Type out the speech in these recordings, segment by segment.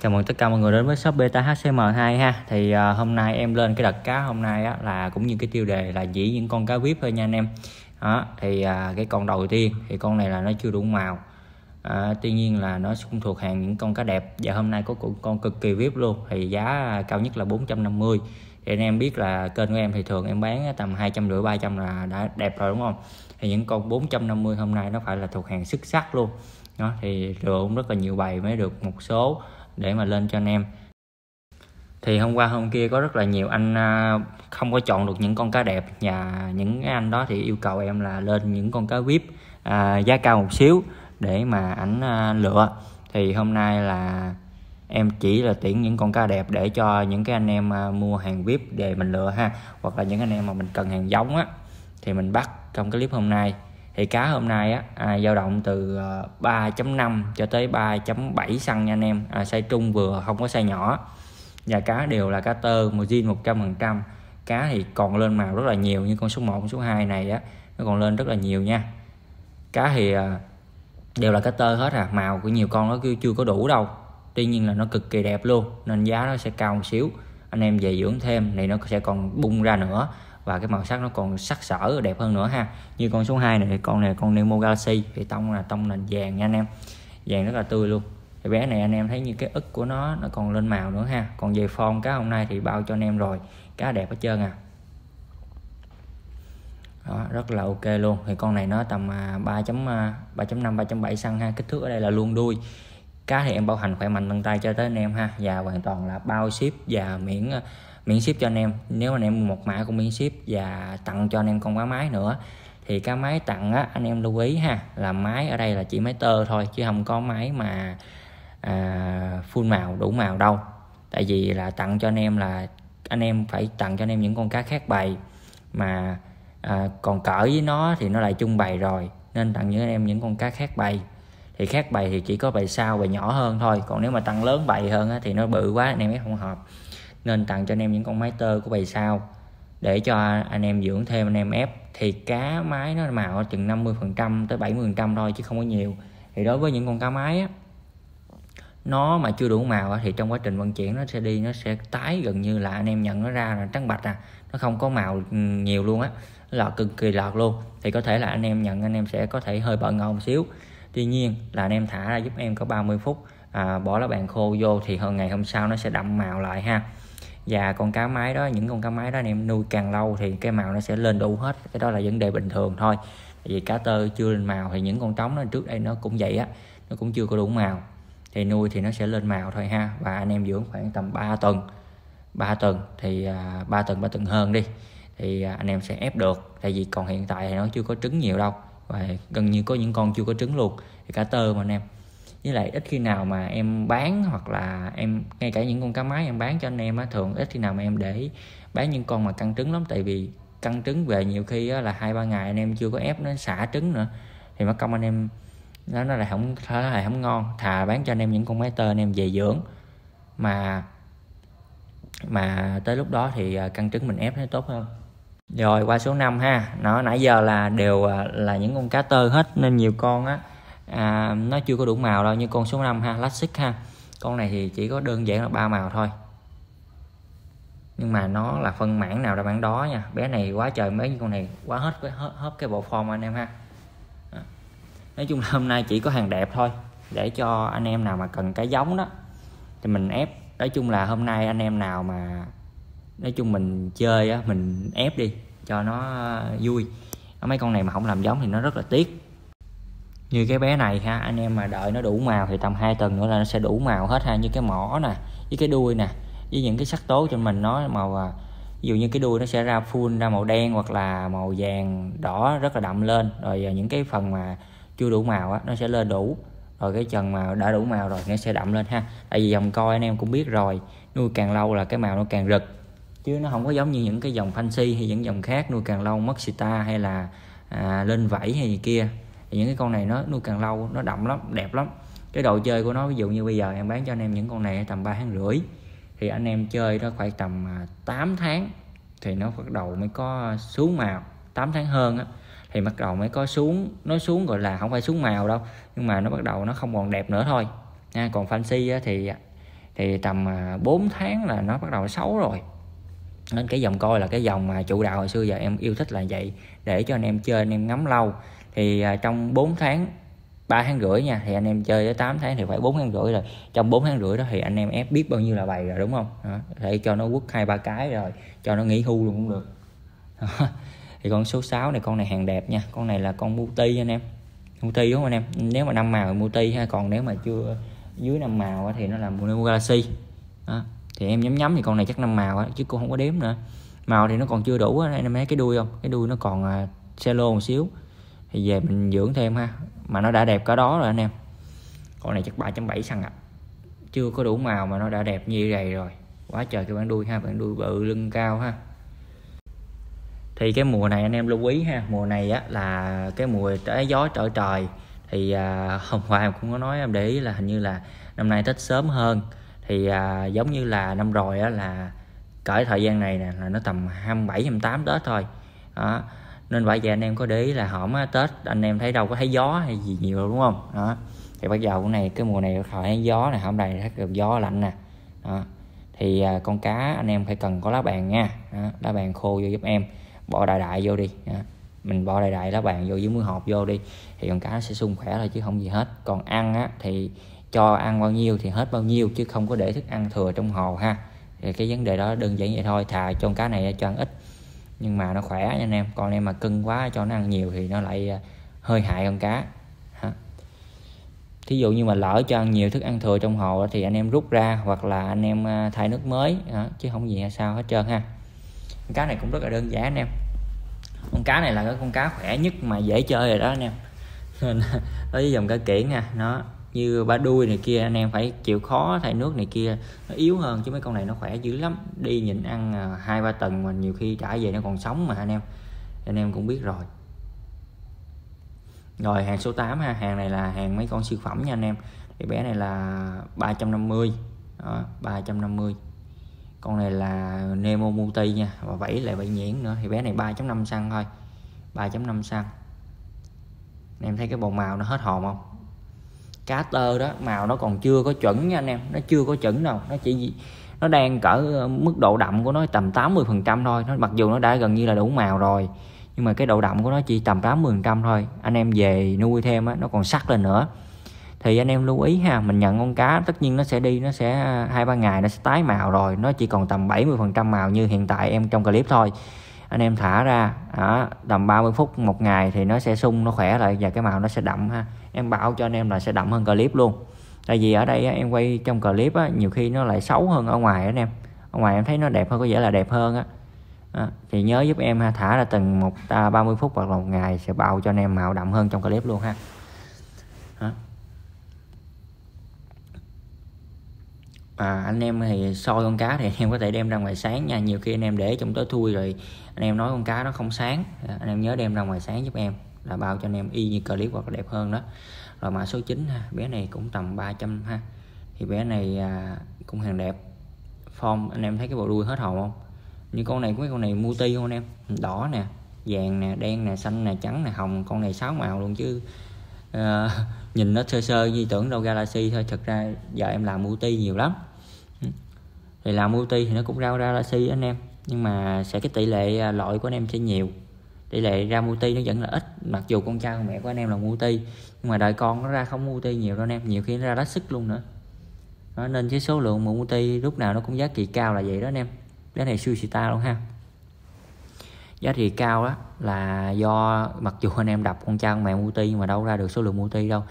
Chào mừng tất cả mọi người đến với shop Beta HCM2 ha. Thì uh, hôm nay em lên cái đợt cá hôm nay á là cũng như cái tiêu đề là chỉ những con cá vip thôi nha anh em. Đó, thì uh, cái con đầu tiên thì con này là nó chưa đủ màu. À, tuy nhiên là nó cũng thuộc hàng những con cá đẹp và hôm nay có con cực kỳ vip luôn thì giá cao nhất là 450 thì anh em biết là kênh của em thì thường em bán tầm hai trăm rưỡi ba trăm là đã đẹp rồi đúng không thì những con 450 hôm nay nó phải là thuộc hàng xuất sắc luôn đó thì rượu cũng rất là nhiều bày mới được một số để mà lên cho anh em. Thì hôm qua hôm kia có rất là nhiều anh à, không có chọn được những con cá đẹp. Và những anh đó thì yêu cầu em là lên những con cá vip à, giá cao một xíu để mà ảnh à, lựa. Thì hôm nay là em chỉ là tuyển những con cá đẹp để cho những cái anh em à, mua hàng vip để mình lựa ha. Hoặc là những anh em mà mình cần hàng giống á thì mình bắt trong cái clip hôm nay thì cá hôm nay á à, dao động từ ờ, 3.5 cho tới 3.7 xăng nha anh em. À, size trung vừa không có size nhỏ. Và cá đều là cá tơ mojin 100% cá thì còn lên màu rất là nhiều như con số 1 số 2 này á nó còn lên rất là nhiều nha. Cá thì à, đều là cá tơ hết à màu của nhiều con nó chưa có đủ đâu. Tuy nhiên là nó cực kỳ đẹp luôn nên giá nó sẽ cao một xíu. Anh em về dưỡng thêm thì nó sẽ còn bung ra nữa và cái màu sắc nó còn sắc sỡ đẹp hơn nữa ha. Như con số 2 này con này con Nemo Galaxy thì tông là tông nền vàng nha anh em. Vàng rất là tươi luôn. Thì bé này anh em thấy như cái ức của nó nó còn lên màu nữa ha. Còn về form cá hôm nay thì bao cho anh em rồi. Cá đẹp hết trơn à. Đó, rất là ok luôn. Thì con này nó tầm 3.5 3.5 3.7 cm ha. Kích thước ở đây là luôn đuôi. Cá thì em bảo hành khỏe mạnh bằng tay cho tới anh em ha. Và hoàn toàn là bao ship và miễn à, miễn ship cho anh em. Nếu anh em mua một mã cũng miễn ship và tặng cho anh em con cá máy nữa thì cá máy tặng á anh em lưu ý ha là máy ở đây là chỉ máy tơ thôi chứ không có máy mà à, full màu đủ màu đâu. Tại vì là tặng cho anh em là anh em phải tặng cho anh em những con cá khác bày mà à, còn cỡ với nó thì nó lại chung bày rồi nên tặng những anh em những con cá khác bày. Thì khác bày thì chỉ có bày sao bày nhỏ hơn thôi còn nếu mà tăng lớn bày hơn á, thì nó bự quá anh em không hợp nên tặng cho anh em những con máy tơ của bầy sao. Để cho anh em dưỡng thêm anh em ép thì cá máy nó màu chừng 50 phần trăm tới 70 phần trăm thôi chứ không có nhiều. Thì đối với những con cá máy á nó mà chưa đủ màu thì trong quá trình vận chuyển nó sẽ đi nó sẽ tái gần như là anh em nhận nó ra là trắng bạch à. Nó không có màu ừ, nhiều luôn á. Là cực kỳ lọt luôn. Thì có thể là anh em nhận anh em sẽ có thể hơi bận ngỡ một xíu. Tuy nhiên là anh em thả ra giúp em có 30 phút à, bỏ lá bàn khô vô thì hơn ngày hôm sau nó sẽ đậm màu lại ha và con cá máy đó những con cá máy đó anh em nuôi càng lâu thì cái màu nó sẽ lên đủ hết. Cái đó là vấn đề bình thường thôi. Tại vì cá tơ chưa lên màu thì những con trống nó trước đây nó cũng vậy á nó cũng chưa có đủ màu. Thì nuôi thì nó sẽ lên màu thôi ha. Và anh em dưỡng khoảng tầm 3 tuần. 3 tuần thì à, 3 tuần 3 tuần hơn đi. Thì à, anh em sẽ ép được. Tại vì còn hiện tại thì nó chưa có trứng nhiều đâu. Và gần như có những con chưa có trứng luôn. Thì cá tơ mà anh em với lại ít khi nào mà em bán hoặc là em ngay cả những con cá mái em bán cho anh em á thường ít khi nào mà em để bán những con mà căng trứng lắm. Tại vì căng trứng về nhiều khi á, là hai ba ngày anh em chưa có ép nó xả trứng nữa. Thì mất công anh em nó nó lại không nó lại không ngon. Thà bán cho anh em những con máy tơ anh em về dưỡng. Mà mà tới lúc đó thì à, căng trứng mình ép nó tốt hơn. Rồi qua số 5 ha. Nó nãy giờ là đều à, là những con cá tơ hết nên nhiều con á à, nó chưa có đủ màu đâu như con số 5 ha classic ha. Con này thì chỉ có đơn giản là ba màu thôi. Nhưng mà nó là phân mảng nào là bản đó nha. Bé này quá trời mấy con này quá hết cái hết, hết cái bộ form anh em ha. Nói chung là hôm nay chỉ có hàng đẹp thôi để cho anh em nào mà cần cái giống đó thì mình ép. Nói chung là hôm nay anh em nào mà nói chung mình chơi á mình ép đi cho nó vui. Mấy con này mà không làm giống thì nó rất là tiếc như cái bé này ha anh em mà đợi nó đủ màu thì tầm 2 tuần nữa là nó sẽ đủ màu hết ha. Như cái mỏ nè với cái đuôi nè với những cái sắc tố cho mình nó màu à, ví dụ như cái đuôi nó sẽ ra full ra màu đen hoặc là màu vàng đỏ rất là đậm lên. Rồi à, những cái phần mà chưa đủ màu á nó sẽ lên đủ. Rồi cái chân mà đã đủ màu rồi nó sẽ đậm lên ha. Tại vì dòng coi anh em cũng biết rồi nuôi càng lâu là cái màu nó càng rực. Chứ nó không có giống như những cái dòng fancy hay những dòng khác nuôi càng lâu mất sita hay là à, lên vảy hay gì kia thì những cái con này nó nuôi càng lâu nó đậm lắm đẹp lắm. Cái đồ chơi của nó ví dụ như bây giờ em bán cho anh em những con này tầm ba tháng rưỡi thì anh em chơi nó khoảng tầm à, 8 tháng thì nó bắt đầu mới có xuống màu. 8 tháng hơn á thì bắt đầu mới có xuống nó xuống gọi là không phải xuống màu đâu nhưng mà nó bắt đầu nó không còn đẹp nữa thôi. Nha còn fancy á, thì thì tầm à, 4 tháng là nó bắt đầu xấu rồi. Nên cái dòng coi là cái dòng mà chủ đạo hồi xưa giờ em yêu thích là vậy để cho anh em chơi anh em ngắm lâu thì à, trong 4 tháng 3 tháng rưỡi nha, thì anh em chơi tới 8 tháng thì phải 4 tháng rưỡi rồi trong 4 tháng rưỡi đó thì anh em ép biết bao nhiêu là bài rồi, đúng không đó. để cho nó quất hai ba cái rồi, cho nó nghỉ hưu luôn cũng được đó. thì con số 6 này, con này hàng đẹp nha, con này là con multi anh em multi đúng không anh em nếu mà năm màu thì multi ha, còn nếu mà chưa, dưới năm màu thì nó là Mono Galaxy đó. thì em nhắm nhắm thì con này chắc năm màu chứ cô không có đếm nữa màu thì nó còn chưa đủ anh em thấy cái đuôi không cái đuôi nó còn à, xe lô một xíu thì về mình dưỡng thêm ha. Mà nó đã đẹp có đó rồi anh em. Con này chắc 3.7 xăng ạ. Chưa có đủ màu mà nó đã đẹp như vậy rồi. Quá trời cái bản đuôi ha bản đuôi bự lưng cao ha. Thì cái mùa này anh em lưu ý ha mùa này á là cái mùa trái gió trở trời. Thì à, hôm qua em cũng có nói em để ý là hình như là năm nay tết sớm hơn. Thì à, giống như là năm rồi á là cỡ thời gian này nè là nó tầm 27 28 tết thôi. Đó nên bởi vậy anh em có để ý là hổm tết anh em thấy đâu có thấy gió hay gì nhiều đúng không? Đó. Thì bắt đầu cái này cái mùa này khỏi gió này hôm nay thấy được gió lạnh nè. Đó. Thì à, con cá anh em phải cần có lá bàn nha. Đó, lá bàn khô vô giúp em bỏ đại đại vô đi. Đó. mình bỏ đại đại lá bàn vô với muối hộp vô đi thì con cá nó sẽ sung khỏe thôi chứ không gì hết. Còn ăn á thì cho ăn bao nhiêu thì hết bao nhiêu chứ không có để thức ăn thừa trong hồ ha. Thì cái vấn đề đó đơn giản vậy thôi thà cho con cá này cho ăn ít nhưng mà nó khỏe nha anh em. Còn em mà cưng quá cho nó ăn nhiều thì nó lại à, hơi hại con cá. Ha. thí dụ như mà lỡ cho ăn nhiều thức ăn thừa trong hồ thì anh em rút ra hoặc là anh em à, thay nước mới, Hả? chứ không gì hay sao hết trơn ha. Con cá này cũng rất là đơn giản anh em. Con cá này là cái con cá khỏe nhất mà dễ chơi rồi đó anh em. Nên đối với dòng cá kiển nha. Nó như ba đuôi này kia anh em phải chịu khó thay nước này kia nó yếu hơn chứ mấy con này nó khỏe dữ lắm. Đi nhịn ăn à, hai ba tầng mà nhiều khi trả về nó còn sống mà anh em. Anh em cũng biết rồi. Rồi hàng số 8 ha hàng này là hàng mấy con siêu phẩm nha anh em. Thì bé này là 350 đó, 350 con này là Nemo Multi nha và vẫy lại vẫy nhuyễn nữa. Thì bé này 3.5 xăng thôi 3.5 xăng. Em thấy cái bộ màu nó hết hồn không? Cá tơ đó màu nó còn chưa có chuẩn nha anh em nó chưa có chuẩn đâu nó chỉ nó đang cỡ ờ, mức độ đậm của nó tầm 80 phần trăm thôi nó mặc dù nó đã gần như là đủ màu rồi nhưng mà cái độ đậm của nó chỉ tầm 80 phần trăm thôi. Anh em về nuôi thêm á nó còn sắc lên nữa. Thì anh em lưu ý ha mình nhận con cá tất nhiên nó sẽ đi nó sẽ ờ, hai ba ngày nó sẽ tái màu rồi nó chỉ còn tầm 70 phần trăm màu như hiện tại em trong clip thôi. Anh em thả ra đó, tầm 30 phút một ngày thì nó sẽ sung nó khỏe lại và cái màu nó sẽ đậm ha em bảo cho anh em là sẽ đậm hơn clip luôn. Tại vì ở đây em quay trong clip á, nhiều khi nó lại xấu hơn ở ngoài anh em. Ở ngoài em thấy nó đẹp hơn có vẻ là đẹp hơn á. À, thì nhớ giúp em ha thả ra từng một à, 30 phút hoặc là một ngày sẽ bao cho anh em màu đậm hơn trong clip luôn ha. À. à, anh em thì soi con cá thì anh em có thể đem ra ngoài sáng nha. Nhiều khi anh em để trong tối thui rồi anh em nói con cá nó không sáng. Anh em nhớ đem ra ngoài sáng giúp em là bao cho anh em y như clip hoặc là đẹp hơn đó. Rồi mã số 9 ha bé này cũng tầm 300 ha. Thì bé này à, cũng hàng đẹp. Form anh em thấy cái bộ đuôi hết hồn không? Như con này mấy con này multi không anh em? Đỏ nè vàng nè đen nè xanh nè trắng nè hồng. Con này sáu màu luôn chứ à, nhìn nó sơ sơ như tưởng đâu galaxy thôi. Thật ra giờ em làm multi nhiều lắm. Thì làm multi thì nó cũng ra galaxy anh em. Nhưng mà sẽ cái tỷ lệ à, loại của anh em sẽ nhiều tỷ lệ ra multi nó vẫn là ít mặc dù con trai con mẹ của anh em là multi nhưng mà đợi con nó ra không multi nhiều đâu anh em nhiều khi nó ra đắt sức luôn nữa. Đó, nên cái số lượng multi lúc nào nó cũng giá trị cao là vậy đó anh em. Cái này Sushita luôn ha. Giá trị cao đó là do mặc dù anh em đập con trai con mẹ multi nhưng mà đâu ra được số lượng multi đâu.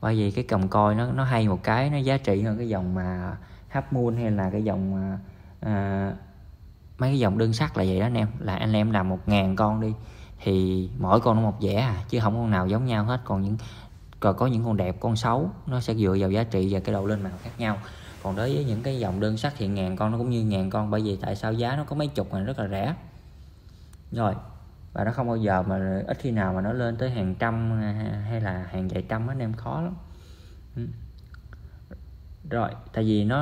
Bởi vì cái cầm coi nó nó hay một cái nó giá trị hơn cái dòng mà hấp moon hay là cái dòng à, à mấy cái dòng đơn sắt là vậy đó anh em. Là anh em làm một ngàn con đi thì mỗi con nó một vẻ à chứ không con nào giống nhau hết. Còn những, còn có những con đẹp, con xấu, nó sẽ dựa vào giá trị và cái độ lên màu khác nhau. Còn đối với những cái dòng đơn sắc thì ngàn con, nó cũng như ngàn con, bởi vì tại sao giá nó có mấy chục mà rất là rẻ. Rồi, và nó không bao giờ mà ít khi nào mà nó lên tới hàng trăm à, hay là hàng vài trăm anh em, khó lắm. Ừ rồi tại vì nó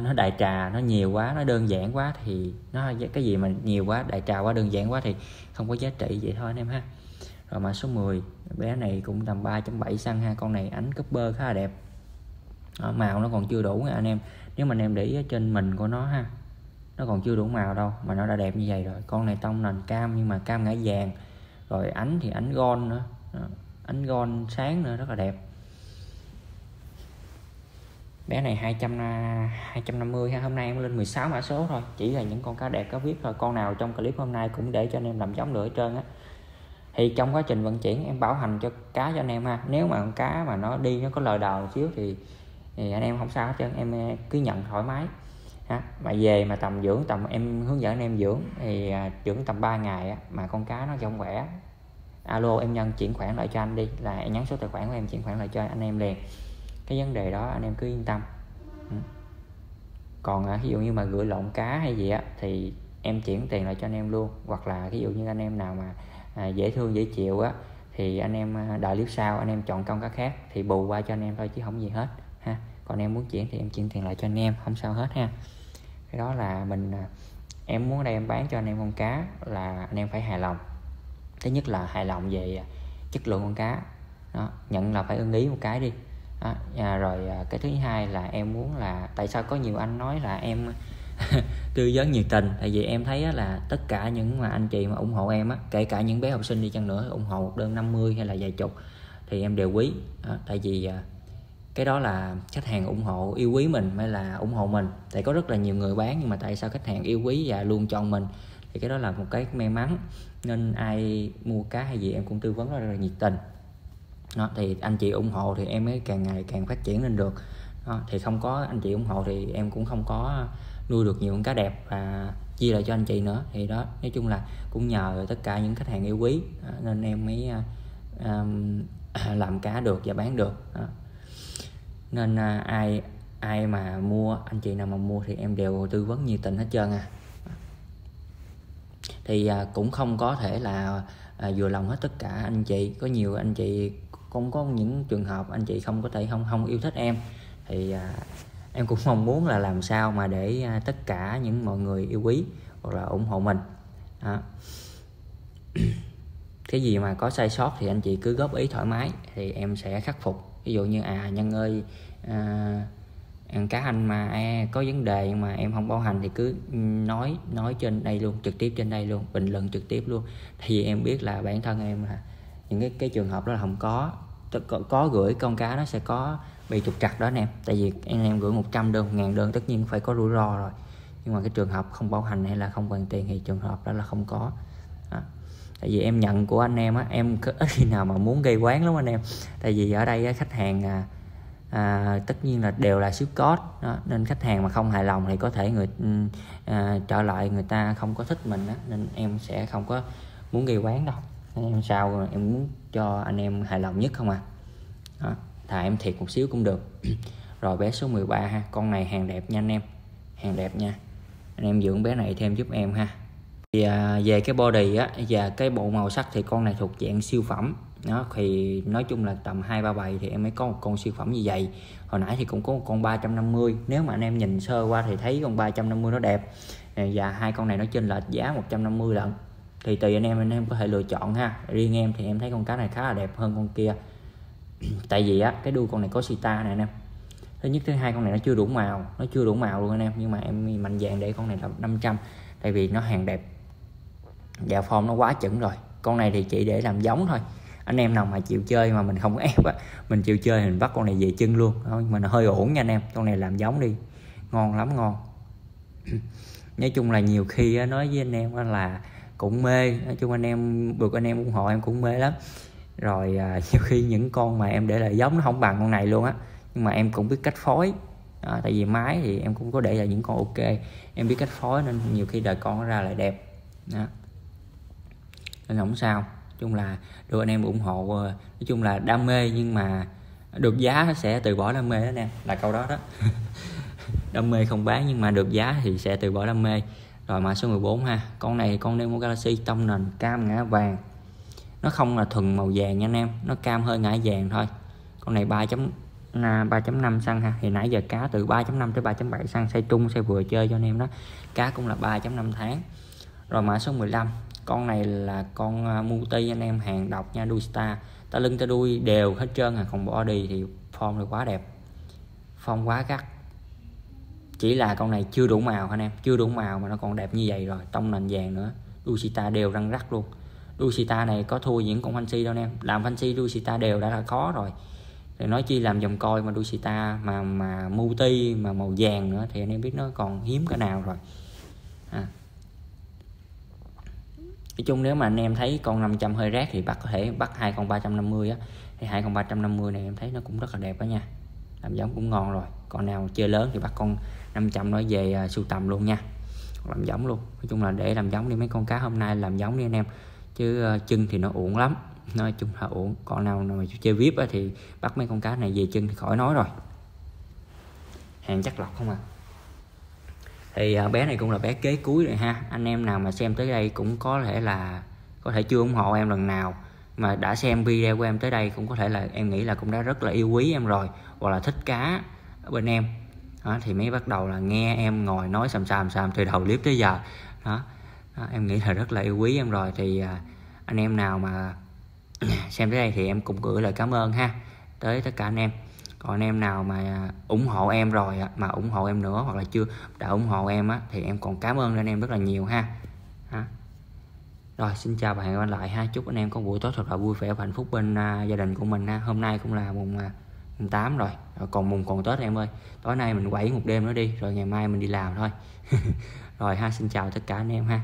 nó đại trà nó nhiều quá nó đơn giản quá thì nó cái gì mà nhiều quá đại trà quá đơn giản quá thì không có giá trị vậy thôi anh em ha. Rồi mã số 10 bé này cũng tầm 3.7 xăng ha con này ánh copper khá là đẹp. Đó, màu nó còn chưa đủ nha anh em nếu mà anh em để ý trên mình của nó ha nó còn chưa đủ màu đâu mà nó đã đẹp như vậy rồi. Con này tông nền cam nhưng mà cam ngã vàng rồi ánh thì ánh gon nữa ánh gon sáng nữa rất là đẹp bé này 200 250 à, ha hôm nay em lên 16 mã số thôi chỉ là những con cá đẹp cá viết thôi. Con nào trong clip hôm nay cũng để cho anh em làm giống được hết trơn á. Thì trong quá trình vận chuyển em bảo hành cho cá cho anh em ha. Nếu mà con cá mà nó đi nó có lời đầu một xíu thì, thì anh em không sao hết trơn. Em à, cứ nhận thoải mái. Ha mà về mà tầm dưỡng tầm em hướng dẫn anh em dưỡng thì à, dưỡng tầm 3 ngày á, mà con cá nó không khỏe. Alo em nhân chuyển khoản lại cho anh đi. Là em nhắn số tài khoản của em chuyển khoản lại cho anh em liền cái vấn đề đó anh em cứ yên tâm. Ừ. Còn à, ví dụ như mà gửi lộn cá hay gì á thì em chuyển tiền lại cho anh em luôn. Hoặc là ví dụ như anh em nào mà à, dễ thương dễ chịu á thì anh em à, đợi clip sau anh em chọn con cá khác thì bù qua cho anh em thôi chứ không gì hết ha. Còn em muốn chuyển thì em chuyển tiền lại cho anh em không sao hết ha. Cái đó là mình à, em muốn đây em bán cho anh em con cá là anh em phải hài lòng. Thứ nhất là hài lòng về chất lượng con cá. Đó, nhận là phải ưng ý một cái đi đó, à, rồi à, cái thứ hai là em muốn là tại sao có nhiều anh nói là em tư vấn nhiệt tình? Tại vì em thấy là tất cả những mà anh chị mà ủng hộ em á kể cả những bé học sinh đi chăng nữa ủng hộ một đơn 50 hay là vài chục thì em đều quý. Đó, tại vì à, cái đó là khách hàng ủng hộ yêu quý mình mới là ủng hộ mình. Tại có rất là nhiều người bán nhưng mà tại sao khách hàng yêu quý và luôn chọn mình? Thì cái đó là một cái may mắn. Nên ai mua cá hay gì em cũng tư vấn rất là nhiệt tình đó, thì anh chị ủng hộ thì em mới càng ngày càng phát triển lên được. Đó, thì không có anh chị ủng hộ thì em cũng không có nuôi được nhiều con cá đẹp và chia lại cho anh chị nữa. Thì đó nói chung là cũng nhờ tất cả những khách hàng yêu quý nên em mới à, um, làm cá được và bán được. Đó. nên uh, ai ai mà mua anh chị nào mà mua thì em đều tư vấn nhiệt tình hết trơn à. Thì uh, cũng không có thể là uh, vừa lòng hết tất cả anh chị. Có nhiều anh chị cũng có những trường hợp anh chị không có thể không không yêu thích em. Thì à, em cũng mong muốn là làm sao mà để à, tất cả những mọi người yêu quý hoặc là ủng hộ mình. À. cái gì mà có sai sót thì anh chị cứ góp ý thoải mái thì em sẽ khắc phục. Ví dụ như à nhân ơi à, cá anh mà à, có vấn đề mà em không bảo hành thì cứ nói nói trên đây luôn trực tiếp trên đây luôn bình luận trực tiếp luôn. Thì em biết là bản thân em là những cái cái trường hợp đó là không có có, có gửi con cá nó sẽ có bị trục trặc đó anh em tại vì anh em gửi 100 đơn ngàn đơn tất nhiên phải có rủi ro rồi nhưng mà cái trường hợp không bảo hành hay là không hoàn tiền thì trường hợp đó là không có đó. tại vì em nhận của anh em á em ít khi nào mà muốn gây quán lắm anh em tại vì ở đây á, khách hàng à, à, tất nhiên là đều là ship code đó. nên khách hàng mà không hài lòng thì có thể người ừ, à, trở lại người ta không có thích mình đó. nên em sẽ không có muốn gây quán đâu em sao em muốn cho anh em hài lòng nhất không à? Đó. thà em thiệt một xíu cũng được. Rồi bé số 13 ha con này hàng đẹp nha anh em. Hàng đẹp nha. Anh em dưỡng bé này thêm giúp em ha. Thì à, về cái body á và cái bộ màu sắc thì con này thuộc dạng siêu phẩm. Nó thì nói chung là tầm hai ba bảy thì em mới có một con siêu phẩm như vậy. Hồi nãy thì cũng có một con 350 nếu mà anh em nhìn sơ qua thì thấy con 350 nó đẹp. Và hai con này nó trên lệch giá 150 lận thì tùy anh em anh em có thể lựa chọn ha. Riêng em thì em thấy con cá này khá là đẹp hơn con kia. Tại vì á cái đuôi con này có sita này anh em. Thứ nhất thứ hai con này nó chưa đủ màu nó chưa đủ màu luôn anh em. Nhưng mà em mạnh dạng để con này là 500 tại vì nó hàng đẹp. Và form nó quá chuẩn rồi. Con này thì chỉ để làm giống thôi. Anh em nào mà chịu chơi mà mình không ép á mình chịu chơi mình bắt con này về chân luôn. Thôi mà nó hơi ổn nha anh em. Con này làm giống đi. Ngon lắm ngon. Nói chung là nhiều khi á, nói với anh em là cũng mê. Nói chung anh em được anh em ủng hộ em cũng mê lắm. Rồi à, nhiều khi những con mà em để lại giống nó không bằng con này luôn á. Nhưng mà em cũng biết cách phối. À, tại vì máy thì em cũng có để lại những con ok. Em biết cách phối nên nhiều khi đời con nó ra lại đẹp. Đó. nên không sao. Chung là được anh em ủng hộ ờ, nói chung là đam mê nhưng mà được giá sẽ từ bỏ đam mê đó anh em. Là câu đó đó. Đam mê không bán nhưng mà được giá thì sẽ từ bỏ đam mê rồi mã số 14 ha. Con này con Nemo Galaxy tông nền cam ngã vàng. Nó không là thuần màu vàng nha anh em, nó cam hơi ngã vàng thôi. Con này 3 3.5 à, xăng ha. Thì nãy giờ cá từ 3.5 tới 3.7 xăng, xe trung, xe vừa chơi cho anh em đó. Cá cũng là 3.5 tháng. Rồi mã số 15 con này là con à, multi anh em, hàng độc nha, đuôi star. Ta lưng ta đuôi đều hết trơn à còn body thì form là quá đẹp. Form quá gắt chỉ là con này chưa đủ màu anh em? Chưa đủ màu mà nó còn đẹp như vậy rồi, tông nền vàng nữa. Dusita đều răng rắc luôn. Dusita này có thua những con fancy đâu anh em. Làm fancy Dusita đều đã là khó rồi. Thì nói chi làm dòng coi mà Dusita mà mà multi, mà màu vàng nữa thì anh em biết nó còn hiếm cái nào rồi. À. nói chung nếu mà anh em thấy con 500 hơi rác thì bắt có thể bắt hai con 350 á. Thì hai con 350 này em thấy nó cũng rất là đẹp đó nha. Làm giống cũng ngon rồi còn nào chơi lớn thì bắt con 500 nó về uh, sưu tầm luôn nha. Làm giống luôn. Nói chung là để làm giống đi mấy con cá hôm nay làm giống đi anh em. Chứ uh, chân thì nó uổng lắm. Nói chung là uổng. Còn nào mà chơi vip thì bắt mấy con cá này về chân thì khỏi nói rồi. Hàng chắc lọc không à. Thì uh, bé này cũng là bé kế cuối rồi ha. Anh em nào mà xem tới đây cũng có thể là có thể chưa ủng hộ em lần nào. Mà đã xem video của em tới đây cũng có thể là em nghĩ là cũng đã rất là yêu quý em rồi. Hoặc là thích cá ở bên em. Đó, thì mới bắt đầu là nghe em ngồi nói sàm xàm xàm từ đầu clip tới giờ. Đó, đó em nghĩ là rất là yêu quý em rồi. Thì à, anh em nào mà xem tới đây thì em cũng gửi lời cảm ơn ha tới tất cả anh em. Còn anh em nào mà ủng hộ em rồi mà ủng hộ em nữa hoặc là chưa đã ủng hộ em á thì em còn cảm ơn anh em rất là nhiều ha, ha. rồi xin chào và hẹn gặp lại ha. Chúc anh em có buổi tối thật là vui vẻ và hạnh phúc bên uh, gia đình của mình ha. Hôm nay cũng là một uh, à, 8 rồi. rồi còn mùng còn tết em ơi. Tối nay mình quẩy một đêm nữa đi, rồi ngày mai mình đi làm thôi. Rồi ha, xin chào tất cả anh em ha.